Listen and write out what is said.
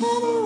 Hello.